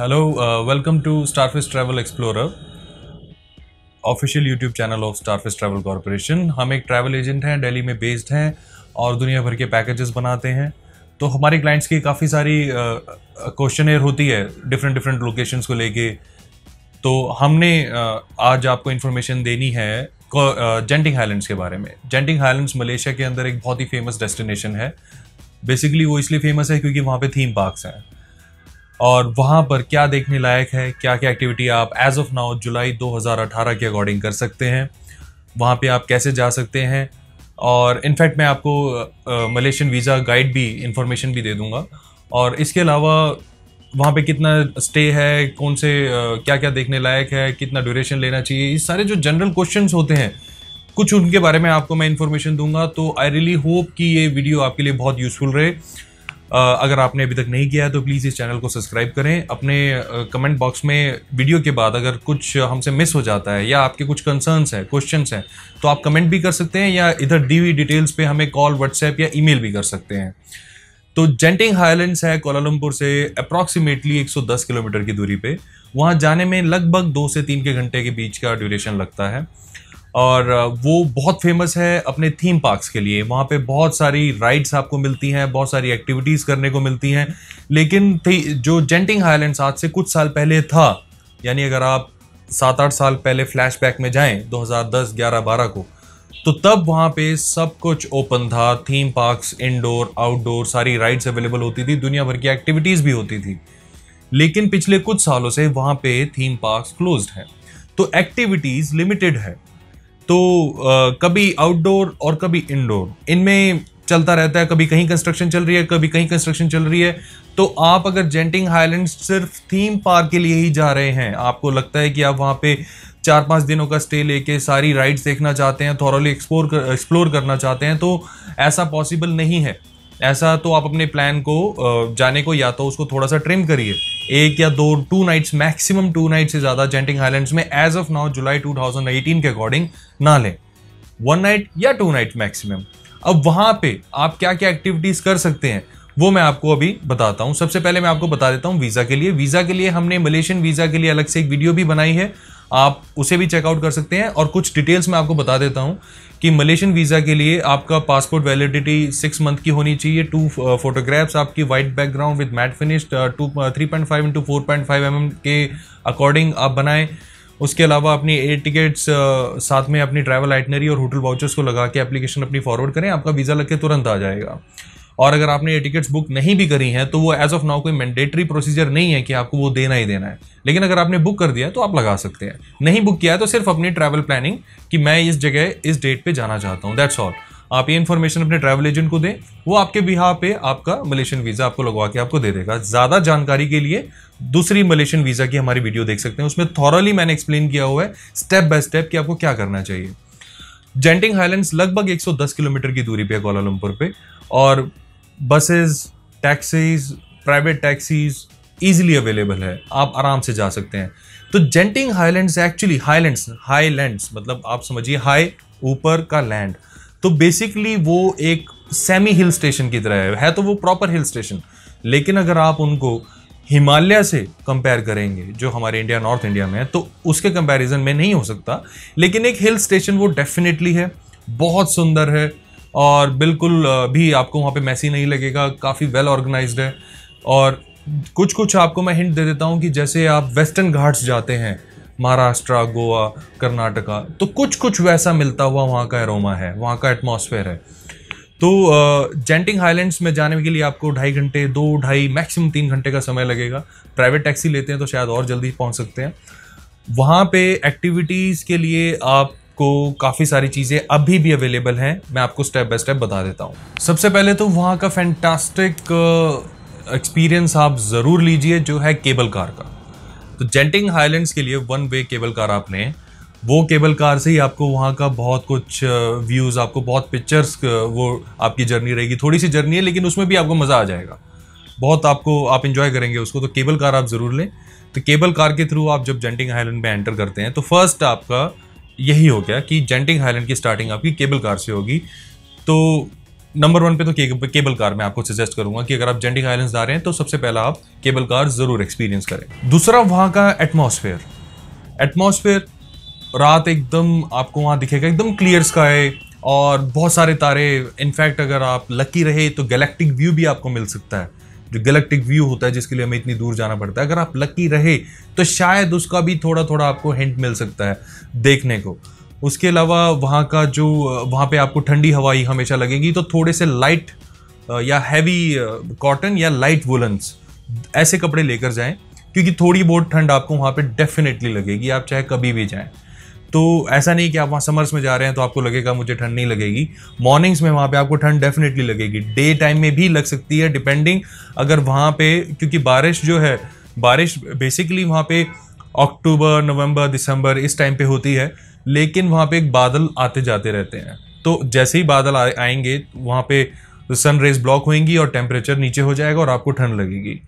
Hello welcome to Starfish Travel Explorer official YouTube channel of Starfish Travel Corporation हम एक travel agent हैं दिल्ली में based हैं और दुनिया भर के पैकेजेस बनाते हैं। तो हमारे क्लाइंट्स की काफ़ी सारी क्वेश्चन uh, होती है डिफरेंट डिफरेंट लोकेशंस को लेके। तो हमने uh, आज आपको इन्फॉर्मेशन देनी है जेंटिंग हाईलैंड्स के बारे में। जेंटिंग हाईलैंड्स मलेशिया के अंदर एक बहुत ही फ़ेमस डेस्टिनेशन है। बेसिकली वो इसलिए फ़ेमस है क्योंकि वहाँ पे थीम पार्क्स हैं। और वहाँ पर क्या देखने लायक है क्या क्या एक्टिविटी आप एज ऑफ़ नाउ जुलाई 2018 के अकॉर्डिंग कर सकते हैं। वहाँ पे आप कैसे जा सकते हैं और इनफैक्ट मैं आपको मलेशियन वीज़ा गाइड भी इंफॉर्मेशन भी दे दूँगा। और इसके अलावा वहाँ पे कितना स्टे है, कौन से क्या क्या देखने लायक है, कितना ड्यूरेशन लेना चाहिए, ये सारे जो जनरल क्वेश्चन होते हैं, कुछ उनके बारे में आपको मैं इन्फॉर्मेशन दूँगा। तो आई रियली होप कि ये वीडियो आपके लिए बहुत यूज़फुल रहे। अगर आपने अभी तक नहीं किया है तो प्लीज़ इस चैनल को सब्सक्राइब करें। अपने कमेंट बॉक्स में वीडियो के बाद अगर कुछ हमसे मिस हो जाता है या आपके कुछ कंसर्न्स हैं क्वेश्चंस हैं तो आप कमेंट भी कर सकते हैं या इधर दी हुई डिटेल्स पे हमें कॉल व्हाट्सएप या ईमेल भी कर सकते हैं। तो जेंटिंग हाईलैंड्स है कोलालमपुर से अप्रॉक्सीमेटली 110 किलोमीटर की दूरी पे। वहाँ जाने में लगभग दो से तीन के घंटे के बीच का ड्यूरेशन लगता है। और वो बहुत फ़ेमस है अपने थीम पार्क्स के लिए। वहाँ पे बहुत सारी राइड्स आपको मिलती हैं, बहुत सारी एक्टिविटीज़ करने को मिलती हैं। लेकिन जो जेंटिंग हाईलैंड्स आज से कुछ साल पहले था, यानी अगर आप सात आठ साल पहले फ्लैशबैक में जाएँ 2010 11 12 को तो तब वहाँ पे सब कुछ ओपन था। थीम पार्क्स इंडोर आउटडोर सारी राइड्स अवेलेबल होती थी। दुनिया भर की एक्टिविटीज़ भी होती थी। लेकिन पिछले कुछ सालों से वहाँ पे थीम पार्क्स क्लोज्ड हैं। तो एक्टिविटीज़ लिमिटेड है। तो कभी आउटडोर और कभी इंडोर इनमें चलता रहता है कभी कहीं कंस्ट्रक्शन चल रही है कभी कहीं कंस्ट्रक्शन चल रही है। तो आप अगर जेंटिंग हाईलैंड सिर्फ़ थीम पार्क के लिए ही जा रहे हैं आपको लगता है कि आप वहाँ पे चार पाँच दिनों का स्टे लेके सारी राइड्स देखना चाहते हैं थॉरली एक्सप्लोर कर, एक्सप्लोर करना चाहते हैं तो ऐसा पॉसिबल नहीं है। ऐसा तो आप अपने प्लान को जाने को या तो उसको थोड़ा सा ट्रिम करिए। एक या दो two nights maximum two night से ज़्यादा जेंटिंग हाईलैंड्स में एज ऑफ़ नाउ जुलाई 2018 के अकॉर्डिंग ना लें। वन नाइट या टू नाइट मैक्सिमम अब वहाँ पे आप क्या क्या एक्टिविटीज़ कर सकते हैं, वो मैं आपको अभी बताता हूँ। सबसे पहले मैं आपको बता देता हूँ वीज़ा के लिए। वीज़ा के लिए हमने मलेशियन वीज़ा के लिए अलग से एक वीडियो भी बनाई है। आप उसे भी चेकआउट कर सकते हैं। और कुछ डिटेल्स मैं आपको बता देता हूँ कि मलेशियन वीज़ा के लिए आपका पासपोर्ट वैलिडिटी सिक्स मंथ की होनी चाहिए। टू फोटोग्राफ्स uh, आपकी white background with matt finish two three point five into four point five M के अकॉर्डिंग आप बनाएँ। उसके अलावा अपनी एयर टिकट्स uh, साथ में अपनी ट्रैवल आइटनरी और होटल वाउचर्स को लगा के एप्लीकेशन अपनी फॉरवर्ड करें। आपका वीज़ा लग के तुरंत आ जाएगा। और अगर आपने ये टिकट्स बुक नहीं भी करी हैं तो वो एज ऑफ़ नाउ कोई मैंडेटरी प्रोसीजर नहीं है कि आपको वो देना ही देना है। लेकिन अगर आपने बुक कर दिया तो आप लगा सकते हैं। नहीं बुक किया है तो सिर्फ़ अपनी ट्रैवल प्लानिंग कि मैं इस जगह, इस डेट पर जाना चाहता हूँ दैट्स ऑल आप ये इन्फॉर्मेशन अपने ट्रैवल एजेंट को दें, वो आपके बिहार पे आपका मलेशियन वीज़ा आपको लगवा के आपको दे देगा। ज़्यादा जानकारी के लिए दूसरी मलेशियन वीज़ा की हमारी वीडियो देख सकते हैं। उसमें थॉरली मैंने एक्सप्लेन किया हुआ है स्टेप बाय स्टेप कि आपको क्या करना चाहिए। जेंटिंग हाईलैंड्स लगभग 110 किलोमीटर की दूरी पे है कोलालमपुर पे। और buses taxis private taxis easily available है। आप आराम से जा सकते हैं। तो Genting Highlands actually Highlands Highlands मतलब आप समझिए हाई ऊपर का लैंड तो बेसिकली वो एक सेमी हिल स्टेशन की तरह है। है तो वो प्रॉपर हिल स्टेशन लेकिन अगर आप उनको हिमालय से कंपेयर करेंगे, जो हमारे इंडिया नॉर्थ इंडिया में है तो उसके कंपैरिजन में नहीं हो सकता। लेकिन एक हिल स्टेशन वो डेफिनेटली है। बहुत सुंदर है। और बिल्कुल भी आपको वहाँ पे मैसी नहीं लगेगा, काफ़ी वेल ऑर्गेनाइज्ड है। और कुछ कुछ आपको मैं हिंट दे देता हूँ कि जैसे आप वेस्टर्न घाट्स जाते हैं महाराष्ट्र गोवा कर्नाटका तो कुछ कुछ वैसा मिलता हुआ वहाँ का एरोमा है, वहाँ का एटमॉस्फेयर है। तो जेंटिंग हाईलैंड्स में जाने के लिए आपको ढाई घंटे, दो, ढाई मैक्सिमम तीन घंटे का समय लगेगा। प्राइवेट टैक्सी लेते हैं तो शायद और जल्दी पहुँच सकते हैं। वहाँ पे एक्टिविटीज़ के लिए आपको काफ़ी सारी चीज़ें अभी भी अवेलेबल हैं। मैं आपको स्टेप बाय स्टेप बता देता हूँ। सबसे पहले तो वहाँ का फैंटास्टिक एक्सपीरियंस आप ज़रूर लीजिए, जो है केबल कार का। तो जेंटिंग हाईलैंड्स के लिए वन वे केबल कार आप लें वो केबल कार से ही आपको वहाँ का बहुत कुछ व्यूज़ आपको बहुत पिक्चर्स वो आपकी जर्नी रहेगी। थोड़ी सी जर्नी है, लेकिन उसमें भी आपको मज़ा आ जाएगा। बहुत आपको, आप इंजॉय करेंगे उसको तो केबल कार आप ज़रूर लें। तो केबल कार के थ्रू आप जब जेंटिंग हाईलैंड में एंटर करते हैं तो फ़र्स्ट आपका यही हो गया कि जेंटिंग हाईलैंड की स्टार्टिंग आपकी केबल कार से होगी। तो नंबर वन पे तो के, केबल कार मैं आपको सजेस्ट करूँगा कि अगर आप जेंटिंग आइलैंड्स जा रहे हैं तो सबसे पहला आप केबल कार ज़रूर एक्सपीरियंस करें। दूसरा वहाँ का एटमॉस्फेयर एटमॉस्फेयर रात एकदम आपको वहाँ दिखेगा एकदम क्लियर स्काई और बहुत सारे तारे। इनफैक्ट अगर आप लकी रहे तो गैलेक्टिक व्यू भी आपको मिल सकता है। जो गैलेक्टिक व्यू होता है, जिसके लिए हमें इतनी दूर जाना पड़ता है। अगर आप लकी रहे तो शायद उसका भी थोड़ा थोड़ा आपको हिंट मिल सकता है देखने को। उसके अलावा वहाँ का जो, वहाँ पे आपको ठंडी हवाई हमेशा लगेगी तो थोड़े से लाइट या हैवी कॉटन या लाइट वुलन्स ऐसे कपड़े लेकर जाएँ, क्योंकि थोड़ी बहुत ठंड आपको वहाँ पे डेफिनेटली लगेगी, आप चाहे कभी भी जाएँ। तो ऐसा नहीं कि आप वहाँ समर्स में जा रहे हैं तो आपको लगेगा मुझे ठंड नहीं लगेगी। मॉर्निंग्स में वहाँ पे आपको ठंड डेफिनेटली लगेगी। डे टाइम में भी लग सकती है डिपेंडिंग अगर वहाँ पे, क्योंकि बारिश जो है, बारिश बेसिकली वहाँ पे अक्टूबर नवंबर दिसंबर इस टाइम पे होती है, लेकिन वहाँ पे एक बादल आते जाते रहते हैं। तो जैसे ही बादल आएँगे, वहाँ पे सन रेज ब्लॉक होंगी और टेम्परेचर नीचे हो जाएगा और आपको ठंड लगेगी।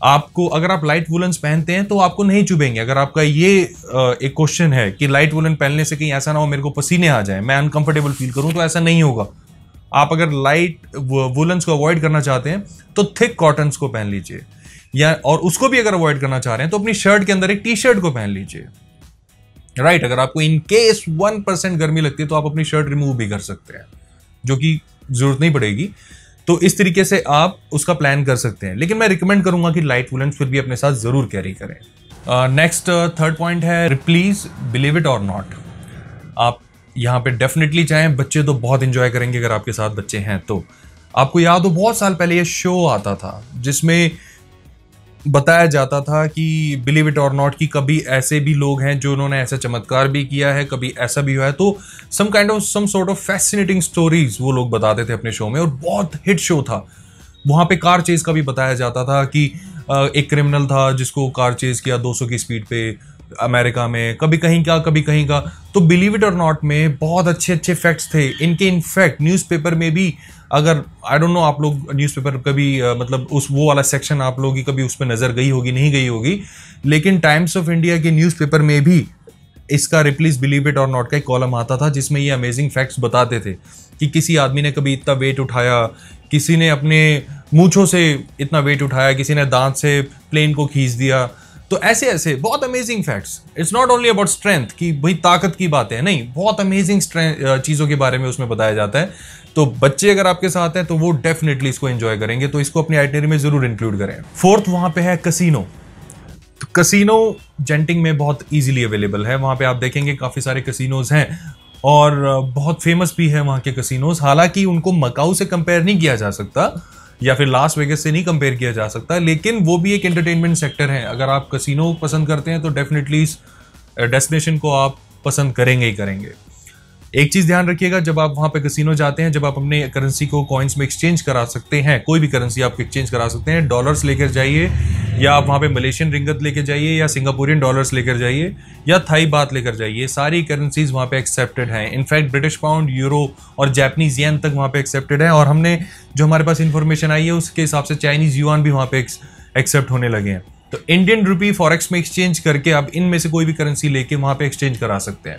आपको, अगर आप लाइट वुलन्स पहनते हैं तो आपको नहीं चुभेंगे। अगर आपका ये एक क्वेश्चन है कि लाइट वुलन पहनने से कहीं ऐसा ना हो मेरे को पसीने आ जाए, मैं अनकंफर्टेबल फील करूँ तो ऐसा नहीं होगा। आप अगर लाइट वुलन्स को अवॉइड करना चाहते हैं तो थिक कॉटन को पहन लीजिए। या, और उसको भी अगर अवॉइड करना चाह रहे हैं तो अपनी शर्ट के अंदर एक टी शर्ट को पहन लीजिए। राइट अगर आपको इन केस वन परसेंट गर्मी लगती है तो आप अपनी शर्ट रिमूव भी कर सकते हैं, जो कि ज़रूरत नहीं पड़ेगी। तो इस तरीके से आप उसका प्लान कर सकते हैं। लेकिन मैं रिकमेंड करूँगा कि लाइट वुलन फिर भी अपने साथ ज़रूर कैरी। करें नेक्स्ट थर्ड पॉइंट है please believe it or not आप यहाँ पे डेफिनेटली चाहें बच्चे तो बहुत इंजॉय करेंगे अगर आपके साथ बच्चे हैं तो। आपको याद हो, बहुत साल पहले ये शो आता था, जिसमें बताया जाता था कि बिलीव इट और नॉट कि कभी ऐसे भी लोग हैं जो उन्होंने ऐसा चमत्कार भी किया है, कभी ऐसा भी हुआ है। तो some kind of some sort of fascinating stories वो लोग बताते थे अपने शो में और बहुत हिट शो था। वहाँ पे कार चेज का भी बताया जाता था कि एक क्रिमिनल था जिसको कार चेज किया 200 की स्पीड पे। अमेरिका में, कभी कहीं का, कभी कहीं का। तो बिलीव इट और नॉट में बहुत अच्छे अच्छे फैक्ट्स थे। इनके इनफैक्ट न्यूज़पेपर में भी अगर आई डोंट नो आप लोग न्यूज़पेपर कभी मतलब उस वो वाला सेक्शन आप लोगों की कभी उस पर नज़र गई होगी, नहीं गई होगी। लेकिन टाइम्स ऑफ़ इंडिया के न्यूज़पेपर में भी इसका Ripley's believe it or not का एक कॉलम आता था, जिसमें ये अमेजिंग फैक्ट्स बताते थे कि किसी आदमी ने कभी इतना वेट उठाया, किसी ने अपने मूछों से इतना वेट उठाया, किसी ने दांत से प्लेन को खींच दिया। तो ऐसे ऐसे, बहुत amazing facts it's not only about strength कि भाई ताकत की बात है, नहीं, बहुत अमेजिंग चीज़ों के बारे में उसमें बताया जाता है। तो बच्चे अगर आपके साथ हैं तो वो डेफिनेटली इसको एंजॉय करेंगे तो इसको अपनी आइटनरी में ज़रूर इंक्लूड करें। फोर्थ वहाँ पे है कसिनो तो कसिनो जेंटिंग में बहुत इजीली अवेलेबल है। वहाँ पे आप देखेंगे काफ़ी सारे कसिनोज हैं और बहुत फ़ेमस भी है वहाँ के कसिनोज हालाँकि उनको मकाऊ से कंपेयर नहीं किया जा सकता या फिर लास्ट वेगस से नहीं कंपेयर किया जा सकता, लेकिन वो भी एक एंटरटेनमेंट सेक्टर है। अगर आप कसिनो पसंद करते हैं तो डेफिनेटली इस डेस्टिनेशन को आप पसंद करेंगे ही करेंगे। एक चीज़ ध्यान रखिएगा, जब आप वहाँ पे कसिनो जाते हैं, जब आप अपने करेंसी को कॉइन्स में एक्सचेंज करा सकते हैं, कोई भी करेंसी आप एक्सचेंज करा सकते हैं डॉलर्स लेकर जाइए या आप वहाँ पे मलेशियन रिंगत लेकर जाइए या सिंगापुरियन डॉलर्स लेकर जाइए या थाई बात लेकर जाइए, सारी करेंसीज वहाँ पे एक्सेप्टेड हैं। In fact British pound euro और जैपनीज येन तक वहाँ पे एक्सेप्टेड है और हमने जो हमारे पास इन्फॉर्मेशन आई है, उसके हिसाब से चाइनीज़ युआन भी वहाँ पे एक्सेप्ट होने लगे हैं। तो इंडियन रुपी फॉरेक्स में एक्सचेंज करके आप इनमें से कोई भी करेंसी लेके वहाँ पे एक्सचेंज करा सकते हैं।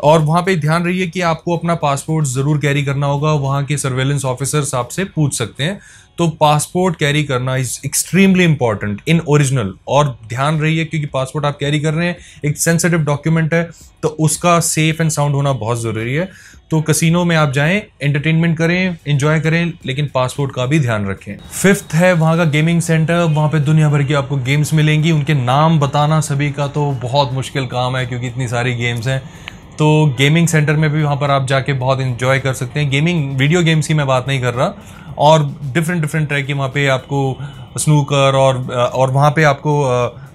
और वहाँ पे ध्यान रहिए कि आपको अपना पासपोर्ट ज़रूर कैरी करना होगा। वहाँ के सर्वेलेंस ऑफिसर्स आपसे पूछ सकते हैं। तो पासपोर्ट कैरी करना is extremely important in original और ध्यान रहिए क्योंकि पासपोर्ट आप कैरी कर रहे हैं, एक सेंसिटिव डॉक्यूमेंट है तो उसका सेफ़ एंड साउंड होना बहुत ज़रूरी है। तो कसिनो में आप जाएँ एंटरटेनमेंट करें एंजॉय करें, लेकिन पासपोर्ट का भी ध्यान रखें। फिफ्थ है वहाँ का गेमिंग सेंटर वहाँ पे दुनिया भर की आपको गेम्स मिलेंगी। उनके नाम बताना सभी का तो बहुत मुश्किल काम है, क्योंकि इतनी सारी गेम्स हैं। तो गेमिंग सेंटर में भी वहाँ पर आप जाके बहुत इन्जॉय कर सकते हैं। गेमिंग वीडियो गेम्स की मैं बात नहीं कर रहा। और डिफरेंट डिफरेंट तरह की वहाँ पे आपको स्नूकर और और वहाँ पे आपको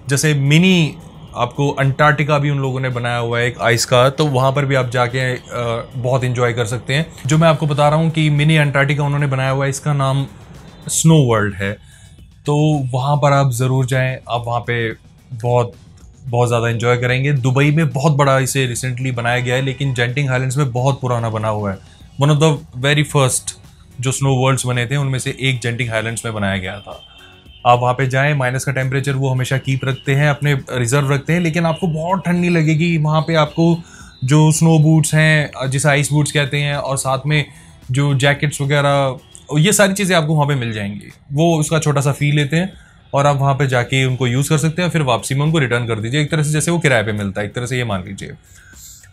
जैसे मिनी आपको अंटार्कटिका भी उन लोगों ने बनाया हुआ है, एक आइस का। तो वहाँ पर भी आप जाके बहुत इन्जॉय कर सकते हैं। जो मैं आपको बता रहा हूँ कि मिनी अंटार्कटिका उन्होंने बनाया हुआ है, इसका नाम स्नो वर्ल्ड है। तो वहाँ पर आप ज़रूर जाएँ, आप वहाँ पर बहुत बहुत ज़्यादा इन्जॉय करेंगे। दुबई में बहुत बड़ा इसे रिसेंटली बनाया गया है, लेकिन जेंटिंग हाइलैंड्स में बहुत पुराना बना हुआ है। One of the very first जो स्नो वर्ल्ड्स बने थे, उनमें से एक जेंटिंग हाइलैंड्स में बनाया गया था। आप वहाँ पे जाएँ माइनस का टेम्परेचर वो हमेशा कीप रखते हैं, अपने रिज़र्व रखते हैं, लेकिन आपको बहुत ठंडी लगेगी। वहाँ पे आपको जो स्नो बूट्स हैं, जिसे आइस बूट्स कहते हैं, और साथ में जो जैकेट्स वगैरह, ये सारी चीज़ें आपको वहाँ पे मिल जाएँगी। वो उसका छोटा सा फ़ी लेते हैं। और आप वहाँ पे जाके उनको यूज़ कर सकते हैं, फिर वापसी में उनको रिटर्न कर दीजिए। एक तरह से जैसे वो किराए पे मिलता है, एक तरह से ये मान लीजिए।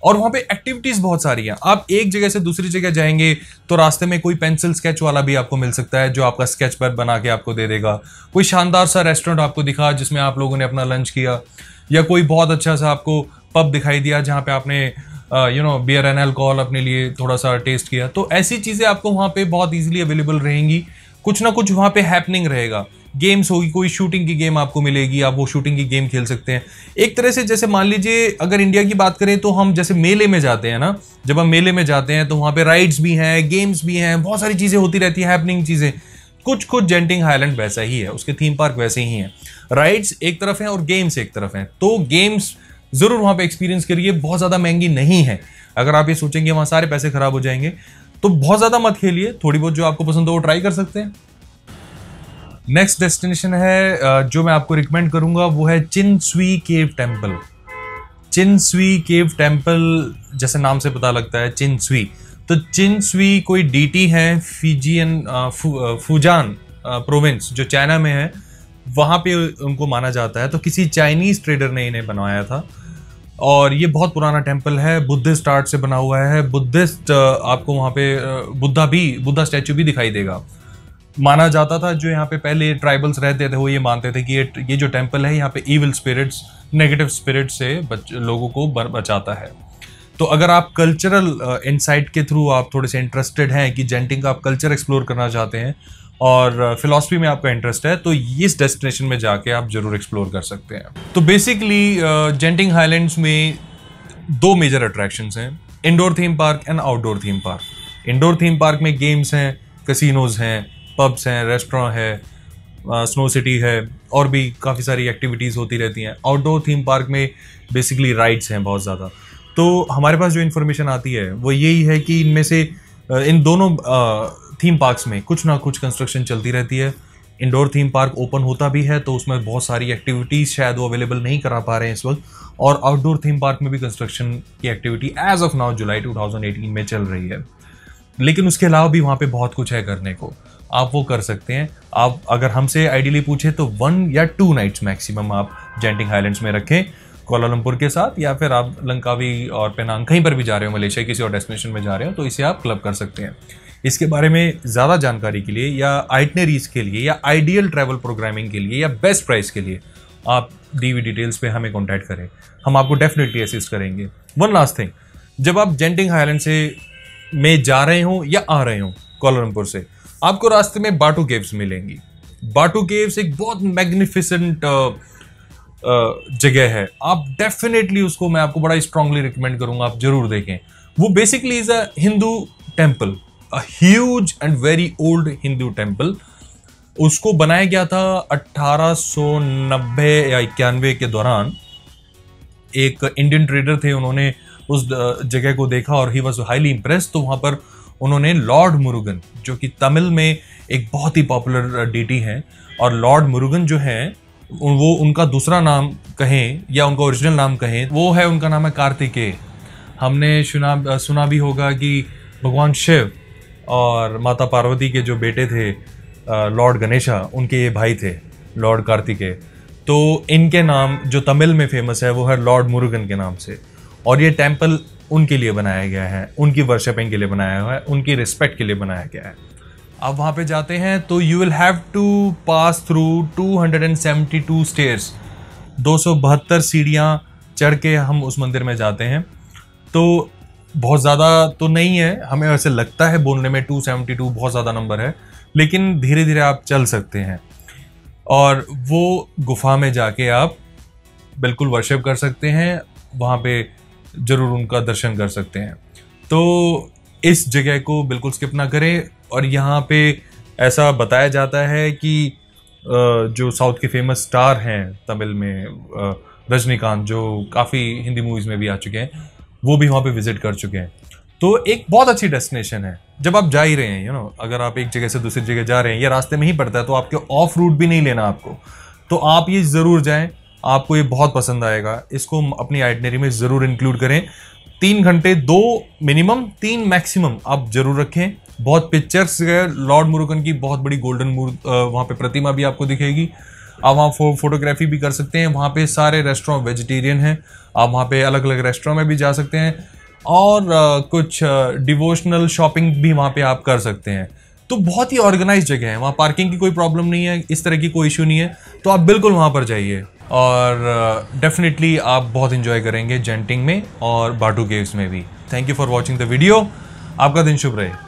और वहाँ पे एक्टिविटीज़ बहुत सारी हैं। आप एक जगह से दूसरी जगह जाएँगे तो रास्ते में कोई पेंसिल स्केच वाला भी आपको मिल सकता है, जो आपका स्केच पर बना के आपको दे देगा। कोई शानदार सा रेस्टोरेंट आपको दिखा, जिसमें आप लोगों ने अपना लंच किया। या कोई बहुत अच्छा सा आपको पब दिखाई दिया, जहाँ पे आपने you know beer and alcohol अपने लिए थोड़ा सा टेस्ट किया। तो ऐसी चीज़ें आपको वहाँ पे बहुत ईजिली अवेलेबल रहेंगी। कुछ ना कुछ वहाँ पे हैपनिंग रहेगा। गेम्स होगी, कोई शूटिंग की गेम आपको मिलेगी, आप वो शूटिंग की गेम खेल सकते हैं। एक तरह से जैसे मान लीजिए, अगर इंडिया की बात करें तो हम जैसे मेले में जाते हैं ना, जब हम मेले में जाते हैं तो वहाँ पे राइड्स भी हैं गेम्स भी हैं, बहुत सारी चीज़ें होती रहती हैं हैपनिंग चीज़ें। कुछ कुछ जेंटिंग हाईलैंड वैसा ही है, उसके थीम पार्क वैसे ही हैं। राइड्स एक तरफ़ हैं और गेम्स एक तरफ़ हैं। तो गेम्स ज़रूर वहाँ पे एक्सपीरियंस करिए, बहुत ज़्यादा महँगी नहीं है। अगर आप ये सोचेंगे, वहाँ सारे पैसे खराब हो जाएँगे तो बहुत ज़्यादा मत खेलिए, थोड़ी बहुत जो आपको पसंद हो वो ट्राई कर सकते हैं। नेक्स्ट डेस्टिनेशन है जो मैं आपको रिकमेंड करूँगा वो है Chin Swee cave temple Chin Swee cave temple जैसे नाम से पता लगता है चिनस्वी तो चिनस्वी कोई डीटी है फीजियन फू, फूजान प्रोविंस जो चाइना में है वहाँ पे उनको माना जाता है। तो किसी चाइनीज़ ट्रेडर ने इन्हें बनवाया था। और ये बहुत पुराना टेंपल है बुद्धिस्ट आर्ट से बना हुआ है। बुद्धिस्ट आपको वहाँ पे बुद्धा भी बुद्धा स्टैचू भी दिखाई देगा। माना जाता था जो यहाँ पे पहले ट्राइबल्स रहते थे वो ये मानते थे कि ये ये जो टेंपल है यहाँ पे इविल स्पिरिट्स नेगेटिव स्पिरिट से बच, लोगों को बचाता है। तो अगर आप कल्चरल इनसाइट के थ्रू आप थोड़े से इंटरेस्टेड हैं कि जेंटिंग का आप कल्चर एक्सप्लोर करना चाहते हैं और फिलॉसफी में आपका इंटरेस्ट है तो इस डेस्टिनेशन में जाके आप ज़रूर एक्सप्लोर कर सकते हैं। तो बेसिकली जेंटिंग हाईलैंड्स में दो मेजर अट्रैक्शंस हैं indoor theme park and outdoor theme park indoor theme park में गेम्स हैं कसिनोज हैं पब्स हैं रेस्टोरेंट है स्नो सिटी है, और भी काफ़ी सारी एक्टिविटीज़ होती रहती हैं। आउटडोर थीम पार्क में बेसिकली राइड्स हैं बहुत ज़्यादा। तो हमारे पास जो इन्फॉर्मेशन आती है, वो यही है कि इनमें से इन दोनों थीम पार्क्स में कुछ ना कुछ कंस्ट्रक्शन चलती रहती है। इंडोर थीम पार्क ओपन होता भी है तो उसमें बहुत सारी एक्टिविटीज़ शायद वो अवेलेबल नहीं करा पा रहे हैं इस वक्त। और आउटडोर थीम पार्क में भी कंस्ट्रक्शन की एक्टिविटी एज ऑफ़ नाउ जुलाई 2018 में चल रही है। लेकिन उसके अलावा भी वहाँ पे बहुत कुछ है करने को। आप वो कर सकते हैं। आप अगर हमसे आइडियली पूछे तो वन या टू नाइट्स मैक्सिमम आप जेंटिंग हाईलैंड्स में रखें कोलालमपुर के साथ, या फिर आप लंकावी और पेनांग कहीं पर भी जा रहे हो मलेशिया किसी और डेस्टिनेशन में जा रहे हो तो इसे आप क्लब कर सकते हैं। इसके बारे में ज़्यादा जानकारी के लिए या आइटनरीज के लिए या आइडियल ट्रैवल प्रोग्रामिंग के लिए या बेस्ट प्राइस के लिए आप डी हुई डिटेल्स पे हमें कॉन्टैक्ट करें। हम आपको डेफिनेटली असिस्ट करेंगे। वन लास्ट थिंग जब आप जेंटिंग हाईलैंड से में जा रहे हो या आ रहे हो कोलालमपुर से आपको रास्ते में बाटू केव्स मिलेंगी। बाटू केव्स एक बहुत मैग्निफिसेंट जगह है। आप डेफिनेटली उसको मैं आपको बड़ा स्ट्रांगली रिकमेंड करूँगा, आप ज़रूर देखें। वो basically is a Hindu temple a huge and very old Hindu temple उसको बनाया गया था 1890 या इक्यानवे के दौरान। एक इंडियन ट्रेडर थे, उन्होंने उस जगह को देखा और ही वॉज़ हाईली इम्प्रेस तो वहाँ पर उन्होंने लॉर्ड मुरुगन, जो कि तमिल में एक बहुत ही पॉपुलर डीटी हैं, और लॉर्ड मुरुगन जो है वो उनका दूसरा नाम कहें, या उनका ओरिजिनल नाम कहें, वो है, उनका नाम है कार्तिकेय। हमने सुना सुना भी होगा कि भगवान शिव और माता पार्वती के जो बेटे थे लॉर्ड गणेशा, उनके ये भाई थे, लॉर्ड कार्तिकेय। तो इनके नाम, जो तमिल में फ़ेमस है, वो है लॉर्ड मुरुगन के नाम से। और ये टेंपल उनके लिए बनाया गया है, उनकी वर्शिपिंग के लिए बनाया हुआ है, उनकी रिस्पेक्ट के लिए बनाया गया है। आप वहाँ पे जाते हैं तो you will have to pass through 272 stairs दो सौ बहत्तर सीढ़ियाँ चढ़ के हम उस मंदिर में जाते हैं। तो बहुत ज़्यादा तो नहीं है, हमें वैसे लगता है बोलने में 272 बहुत ज़्यादा नंबर है, लेकिन धीरे धीरे आप चल सकते हैं। और वो गुफा में जाके आप बिल्कुल वर्शिप कर सकते हैं, वहाँ पे ज़रूर उनका दर्शन कर सकते हैं। तो इस जगह को बिल्कुल स्किप ना करें और यहाँ पे ऐसा बताया जाता है कि जो साउथ के फ़ेमस स्टार हैं तमिल में रजनीकांत, जो काफ़ी हिंदी मूवीज़ में भी आ चुके हैं, वो भी वहाँ पे विज़िट कर चुके हैं। तो एक बहुत अच्छी डेस्टिनेशन है। जब आप जा ही रहे हैं यू नो अगर आप एक जगह से दूसरी जगह जा रहे हैं या रास्ते में ही पड़ता है तो आपके ऑफ़ रूट भी नहीं लेना आपको। तो आप ये ज़रूर जाएँ। आपको ये बहुत पसंद आएगा। इसको अपनी आइटनरी में ज़रूर इंक्लूड करें। तीन घंटे दो मिनिमम तीन मैक्सिमम आप ज़रूर रखें। बहुत पिक्चर्स है लॉर्ड मुरुगन की बहुत बड़ी गोल्डन वहाँ पे प्रतिमा भी आपको दिखेगी। आप वहाँ फो, फोटोग्राफी भी कर सकते हैं। वहाँ पे सारे रेस्टोरेंट वेजिटेरियन हैं। आप वहाँ पे अलग अलग रेस्टोरेंट में भी जा सकते हैं। और आ, कुछ डिवोशनल शॉपिंग भी वहाँ पे आप कर सकते हैं। तो बहुत ही ऑर्गेनाइज जगह है। वहाँ पार्किंग की कोई प्रॉब्लम नहीं है। इस तरह की कोई इशू नहीं है। तो आप बिल्कुल वहाँ पर जाइए। और डेफिनेटली uh, आप बहुत इंजॉय करेंगे जेंटिंग में और बाटू केव्स में भी. Thank you for watching the video आपका दिन शुभ रहे.